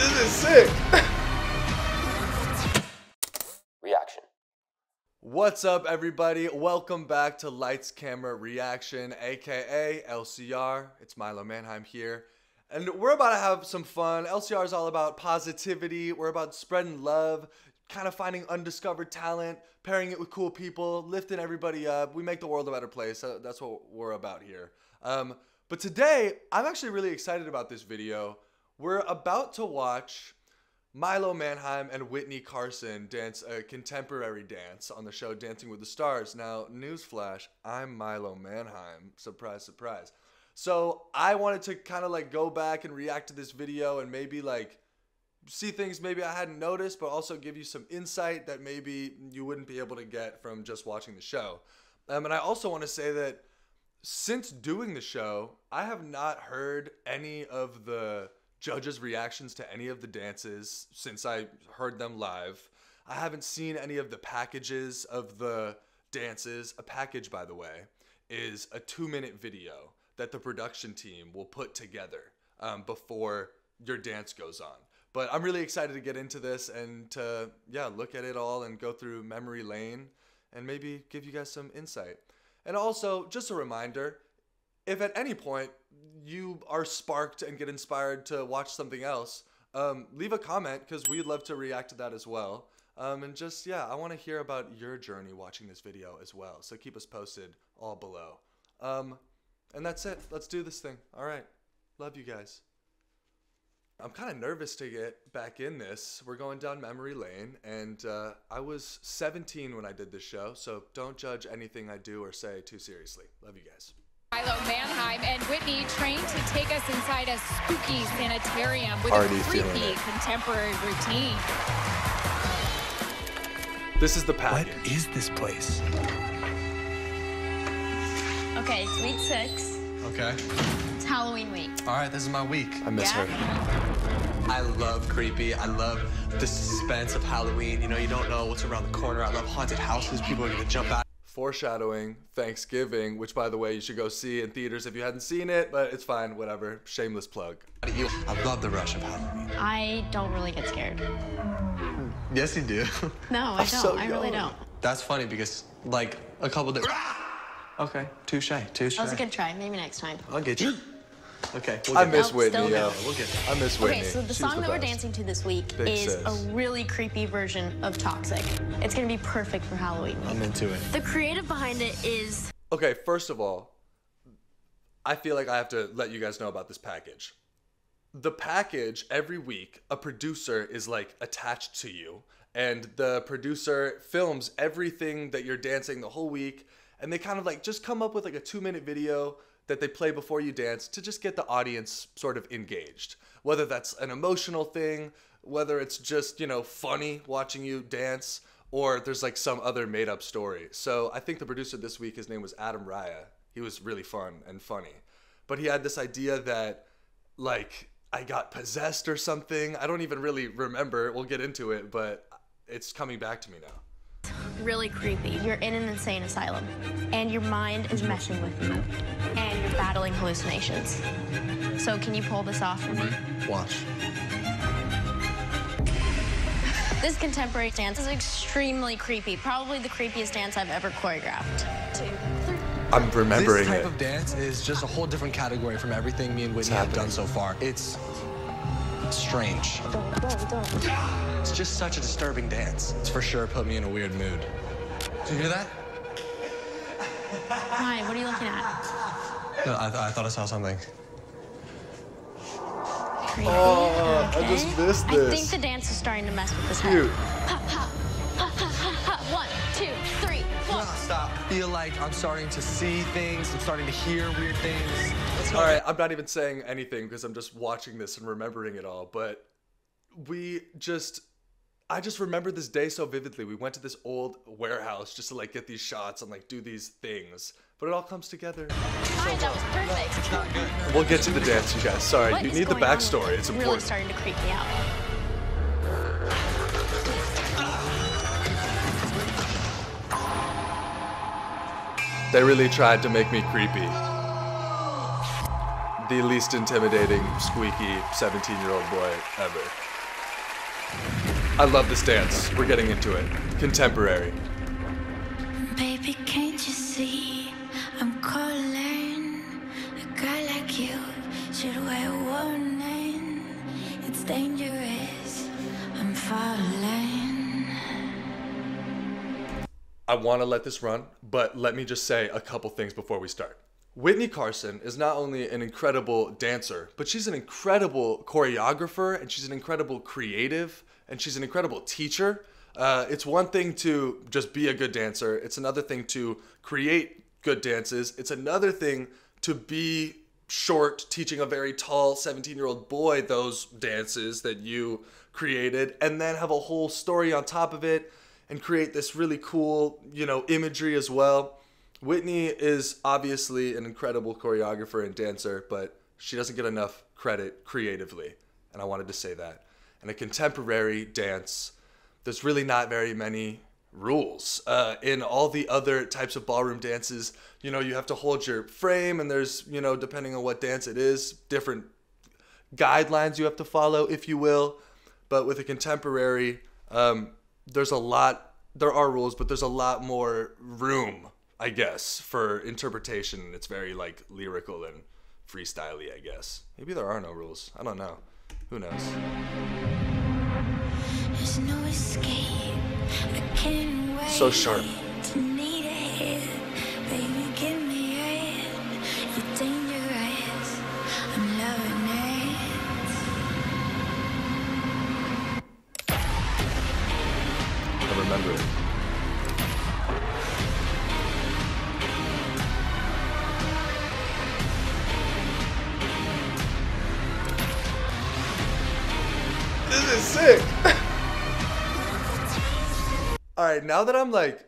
This is sick. Reaction. What's up, everybody? Welcome back to Lights Camera Reaction, aka LCR. It's Milo Manheim here. And we're about to have some fun. LCR is all about positivity. We're about spreading love, kind of finding undiscovered talent, pairing it with cool people, lifting everybody up. We make the world a better place. Uh, That's what we're about here. Um, but today, I'm actually really excited about this video. We're about to watch Milo Manheim and Witney Carson dance a contemporary dance on the show Dancing with the Stars. Now, newsflash, I'm Milo Manheim. Surprise, surprise. So, I wanted to kind of like go back and react to this video and maybe like see things maybe I hadn't noticed, but also give you some insight that maybe you wouldn't be able to get from just watching the show. Um, and I also want to say that since doing the show, I have not heard any of the judges' reactions to any of the dances since I heard them live. I haven't seen any of the packages of the dances. A package, by the way, is a two minute video that the production team will put together um, before your dance goes on. But I'm really excited to get into this and to, yeah, look at it all and go through memory lane and maybe give you guys some insight. And also, just a reminder if at any point you are sparked and get inspired to watch something else, um, leave a comment because we'd love to react to that as well. Um, and just, yeah, I want to hear about your journey watching this video as well. So keep us posted all below. Um, and that's it. Let's do this thing. All right. Love you guys. I'm kind of nervous to get back in this. We're going down memory lane, and uh, I was 17 when I did this show, so don't judge anything I do or say too seriously. Love you guys. Milo Manheim and Witney trained to take us inside a spooky sanitarium with Already a feeling creepy contemporary routine. This is the What package. is this place? Okay, it's week six. Okay. It's Halloween week. All right, this is my week. I miss Yeah? her. I love creepy. I love the suspense of Halloween. You know, you don't know what's around the corner. I love haunted houses. People are gonna jump out. Foreshadowing Thanksgiving, which by the way you should go see in theaters if you hadn't seen it, but it's fine, whatever. Shameless plug. I love the rush of Halloween. I don't really get scared. Yes, you do. No, I don't. so I really don't. That's funny because like a couple days. Ah! Okay, touche, touche. That was a good try. Maybe next time. I'll get you. Okay, we'll I miss Nope, Witney, still yo. We'll get there. I miss Witney. Okay, so the She's song that we're dancing to this week Big is sis. a really creepy version of Toxic. It's gonna be perfect for Halloween. I'm into it. The creative behind it is Okay, first of all, I feel like I have to let you guys know about this package. The package, every week, a producer is like attached to you, and the producer films everything that you're dancing the whole week, and they kind of like just come up with like a two minute video that they play before you dance to just get the audience sort of engaged. Whether that's an emotional thing, whether it's just, you know, funny watching you dance, or there's like some other made up story. So I think the producer this week, his name was Adam Raya. He was really fun and funny. But he had this idea that, like, I got possessed or something. I don't even really remember. We'll get into it, but it's coming back to me now. Really creepy. You're in an insane asylum, and your mind is messing with you, and you're battling hallucinations. So, can you pull this off for me? Watch. This contemporary dance is extremely creepy. Probably the creepiest dance I've ever choreographed. I'm remembering this type it. of dance is just a whole different category from everything me and Witney have done so far. It's strange. It's just such a disturbing dance. It's for sure put me in a weird mood. Did you hear that? Hi, what are you looking at? No, I, th- I thought I saw something. Creepy. Oh, I just okay. missed I think the dance is starting to mess with his Cute. head. One, two, three, four. Stop. Feel like I'm starting to see things. I'm starting to hear weird things. Let's. All right, I'm not even saying anything because I'm just watching this and remembering it all. But we just, I just remember this day so vividly. We went to this old warehouse just to like get these shots and like do these things. But it all comes together. Hi, that was perfect. It's not good. We'll get to the dance, you guys. Sorry, What you need the going on with backstory. it? It's really important. starting to creep me out. They really tried to make me creepy. The least intimidating, squeaky 17 year old boy ever. I love this dance. We're getting into it. Contemporary. Baby, can't you see I'm calling? A guy like you should wear warning. It's dangerous. I'm falling. I want to let this run, but let me just say a couple things before we start. Witney Carson is not only an incredible dancer, but she's an incredible choreographer and she's an incredible creative and she's an incredible teacher. Uh, it's one thing to just be a good dancer, it's another thing to create good dances, it's another thing to be short, teaching a very tall 17 year old boy those dances that you created, and then have a whole story on top of it and create this really cool, you know, imagery as well. Witney is obviously an incredible choreographer and dancer, but she doesn't get enough credit creatively. And I wanted to say that. And a contemporary dance, there's really not very many rules. Uh, in all the other types of ballroom dances, you know, you have to hold your frame, and there's, you know, depending on what dance it is, different guidelines you have to follow, if you will. But with a contemporary, um, there's a lot, there are rules, but there's a lot more room, I guess, for interpretation. It's very like lyrical and freestyly, I guess. Maybe there are no rules. I don't know. Who knows? There's no escape. I can't wait. So sharp. To need a This is sick. All right, now that I'm like,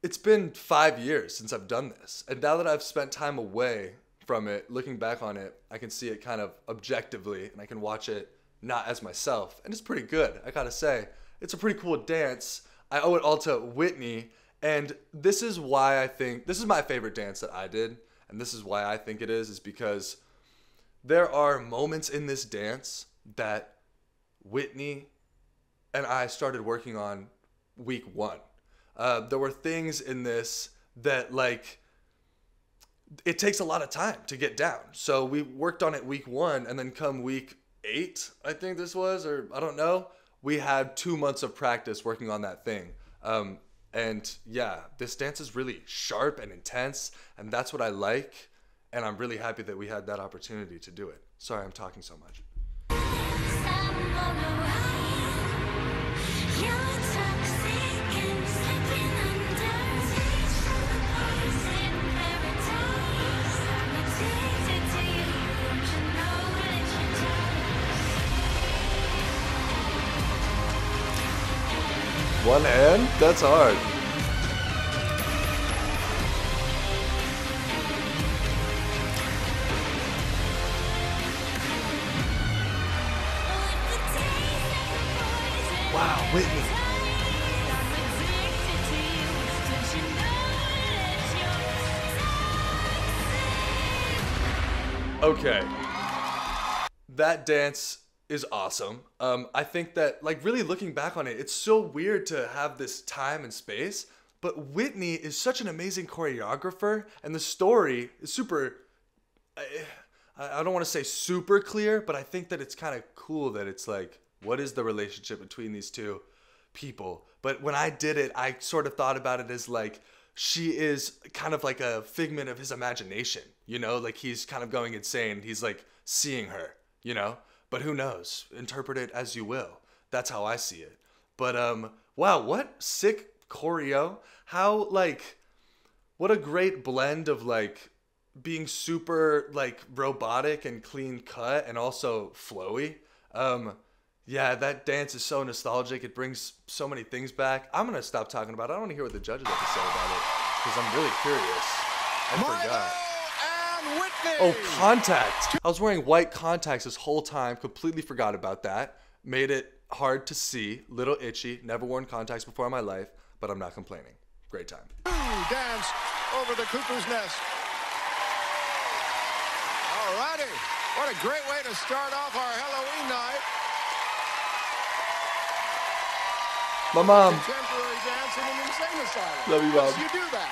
it's been five years since I've done this, and now that I've spent time away from it, looking back on it, I can see it kind of objectively, and I can watch it not as myself, and it's pretty good. I gotta say, it's a pretty cool dance. I owe it all to Witney, and this is why I think this is my favorite dance that I did, and this is why I think it is, is because there are moments in this dance that Witney and I started working on week one. Uh, there were things in this that like it takes a lot of time to get down. So we worked on it week one, and then come week eight, I think this was, or I don't know, we had two months of practice working on that thing. Um, and yeah, this dance is really sharp and intense, and that's what I like. And I'm really happy that we had that opportunity to do it. Sorry, I'm talking so much. One hand? That's hard. Okay. That dance is awesome. Um, I think that, like, really looking back on it, it's so weird to have this time and space. But Witney is such an amazing choreographer, and the story is super. I, I don't want to say super clear, but I think that it's kind of cool that it's like, what is the relationship between these two people? But when I did it, I sort of thought about it as like, she is kind of like a figment of his imagination, you know? Like he's kind of going insane. He's like seeing her, you know? But who knows? Interpret it as you will. That's how I see it. But um wow, what sick choreo. How like what a great blend of like being super like robotic and clean cut and also flowy. Um yeah, that dance is so nostalgic. It brings so many things back. I'm gonna stop talking about it. I want to hear what the judges have to say about it because I'm really curious. I forgot. Oh, contact. I was wearing white contacts this whole time. Completely forgot about that. Made it hard to see. Little itchy. Never worn contacts before in my life, but I'm not complaining. Great time. Dance over the cuckoo's nest. All righty. What a great way to start off our Halloween night. My mom. Contemporary dance in an insane asylum. Love you, Mom. You do that.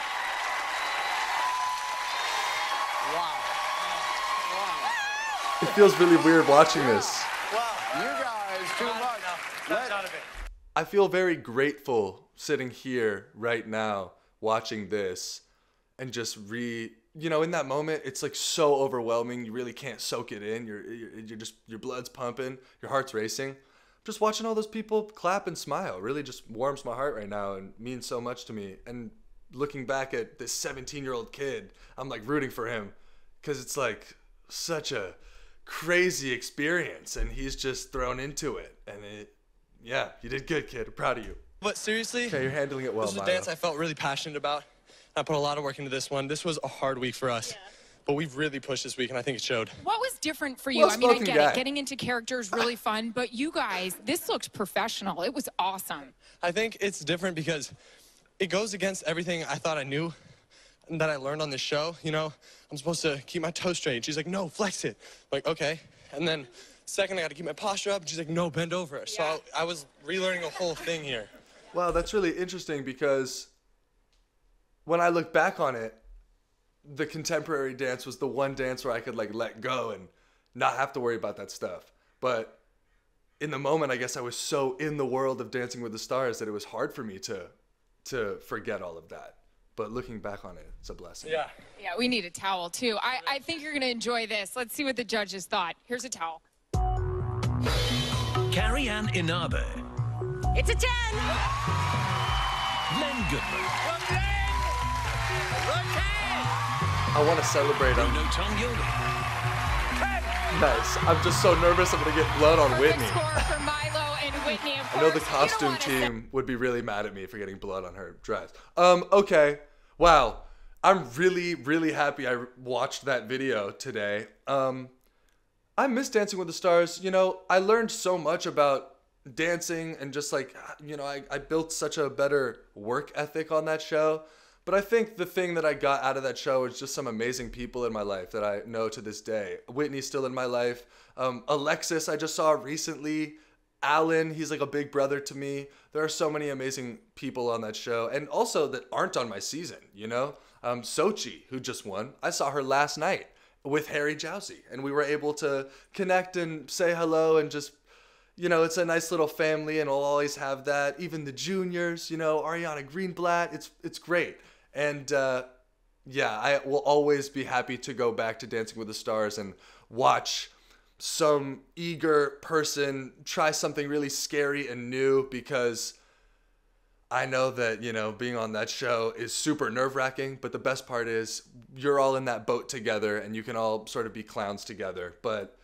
Wow. It feels really weird watching this. Wow. You guys too much. Let- I feel very grateful sitting here right now watching this and just re you know in that moment it's like so overwhelming you really can't soak it in you're you're, you're just your blood's pumping your heart's racing just watching all those people clap and smile really just warms my heart right now and means so much to me and looking back at this 17 year old kid i'm like rooting for him because it's like such a crazy experience and he's just thrown into it and it yeah you did good kid I'm proud of you But seriously, okay you're handling it well this was a Milo. dance I felt really passionate about. I put a lot of work into this one. This was a hard week for us, but we've really pushed this week, and I think it showed. What was different for you? I mean, I get guy. it. Getting into character is really fun, but you guys, this looked professional. It was awesome. I think it's different because it goes against everything I thought I knew and that I learned on this show. You know, I'm supposed to keep my toe straight. She's like, no, flex it. I'm like, okay. And then second, I got to keep my posture up. And she's like, no, bend over. So I, I was relearning a whole thing here. Wow, that's really interesting because when I look back on it, the contemporary dance was the one dance where I could like let go and not have to worry about that stuff. But in the moment, I guess I was so in the world of Dancing with the Stars that it was hard for me to to forget all of that. But looking back on it, it's a blessing. Yeah. Yeah, we need a towel too. I, I think you're going to enjoy this. Let's see what the judges thought. Here's a towel. Carrie Ann Inaba, It's a 10. Len Goodman, I want to celebrate. I'm Bruno Tonioli, nice. I'm just so nervous. I'm gonna get blood on Perfect Witney. score for Milo and Witney. I know the course. You don't costume team would be really mad at me for getting blood on her dress. Um, okay. Wow. I'm really, really happy I watched that video today. Um, I miss Dancing with the Stars. You know, I learned so much about dancing and just like, you know, I, I built such a better work ethic on that show. But I think the thing that I got out of that show is just some amazing people in my life that I know to this day. Witney's still in my life. Um, Alexis, I just saw recently. Alan, he's like a big brother to me. There are so many amazing people on that show, and also that aren't on my season. You know, um, Xochitl, who just won. I saw her last night with Harry Jowsey, and we were able to connect and say hello and just you know, it's a nice little family, and we'll always have that. Even the juniors, you know, Ariana Greenblatt, it's it's great. And uh, yeah, I will always be happy to go back to Dancing with the Stars and watch some eager person try something really scary and new because I know that, you know, being on that show is super nerve wracking, but the best part is you're all in that boat together and you can all sort of be clowns together. But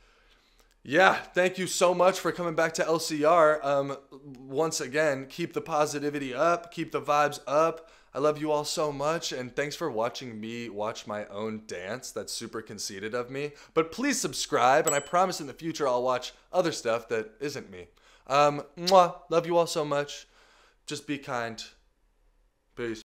yeah, thank you so much for coming back to LCR. Um, once again, keep the positivity up, keep the vibes up. I love you all so much, and thanks for watching me watch my own dance. That's super conceited of me. But please subscribe, and I promise in the future I'll watch other stuff that isn't me. Um, mwah, love you all so much. Just be kind. Peace.